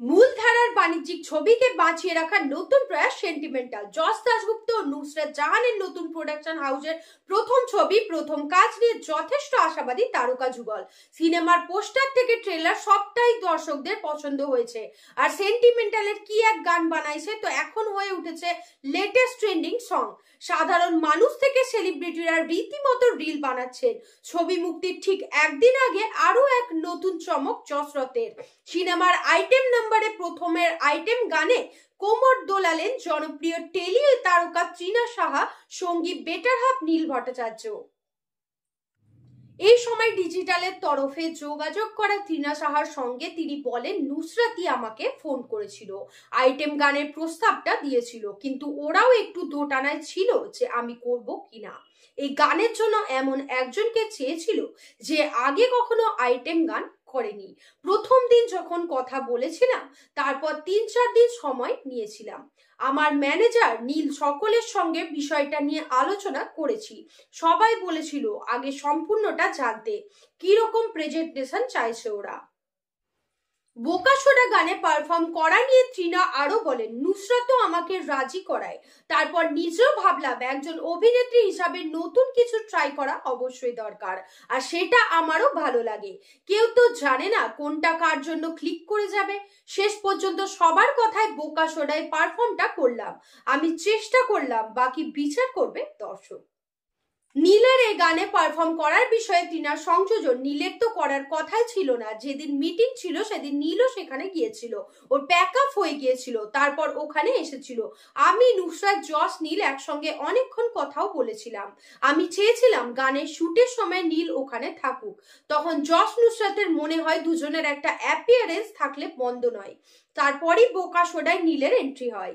মূলধারার বাণিজ্যিক ছবিকে বাঁচিয়ে রাখার নতুন প্রয়াস সেন্টিমেন্টাল জস দাসগুপ্ত ও নুসরাত জাহানের নতুন প্রোডাকশন হাউসের প্রথম ছবি, প্রথম কাজ নিয়ে যথেষ্ট আশাবাদী তারকা যুগল। সিনেমার পোস্টার থেকে ট্রেলার সবটাই দর্শকদের পছন্দ হয়েছে। আর সেন্টিমেন্টালের কি এক গান বানাইছে, তো এখন হয়ে উঠেছে লেটেস্ট ট্রেন্ডিং সং সাধারণ মানুষ থেকে সেলিব্রিটিরা রীতিমতো রিল বানাচ্ছেন ছবি মুক্তির ঠিক একদিন আগে আরও এক নতুন চমক জসরতের সিনেমার আইটেম নাম্বারে প্রথমের আইটেম গানে কোমর দোলালেন জনপ্রিয় টেলি তারকা চীনা সাহা, সঙ্গী বেটার হাফ নীল ভট্টাচার্য। সময় ডিজিটালের তরফে যোগাযোগ করা তৃণা সাহার সঙ্গে তিনি বলেন নুসরাতি আমাকে ফোন করেছিল, আইটেম গানের প্রস্তাবটা দিয়েছিল, কিন্তু ওরাও একটু দোটানায় ছিল যে আমি করব কিনা। এই গানের জন্য এমন একজনকে চেয়েছিল যে আগে কখনো আইটেম গান করেনি। প্রথম দিন যখন কথা বলেছিলাম, তারপর তিন চার দিন সময় নিয়েছিলাম। আমার ম্যানেজার নীল সকলের সঙ্গে বিষয়টা নিয়ে আলোচনা করেছি। সবাই বলেছিল, আগে সম্পূর্ণটা জানতে। কীরকম প্রেজেন্টেশন চাইছে ওরা। বোকাশোডা গানে পারফর্ম করা নিয়ে ত্রিনা আরও বলেন নুসরাতও আমাকে রাজি করায়। তারপর নিজেও ভাবলাম, একজন অভিনেত্রী হিসাবে নতুন কিছু ট্রাই করা অবশ্যই দরকার, আর সেটা আমারও ভালো লাগে। কেউ তো জানে না কোনটা কার জন্য ক্লিক করে যাবে। শেষ পর্যন্ত সবার কথায় বোকাশোডায় পারফর্মটা করলাম। আমি চেষ্টা করলাম, বাকি বিচার করবে দর্শক। নীলের এই গানে পারফর্ম করার বিষয়ে টিনার সংযোজন নীলের তো করার কথাই ছিল না। যেদিন মিটিং ছিল, সেদিন নীলও সেখানে গিয়েছিল। ওর প্যাক আপ হয়ে গিয়েছিল। তারপর ওখানে এসেছিল। আমি, নুসরাত, জস, নীল একসঙ্গে অনেকক্ষণ কথাও বলেছিলাম। আমি চেয়েছিলাম গানের শুটের সময় নীল ওখানে থাকুক। তখন জস, নুসরাতের মনে হয় দুজনের একটা অ্যাপিয়ারেন্স থাকলে বন্ধ নয়। তারপরই বোকা সোডায় নীলের এন্ট্রি হয়।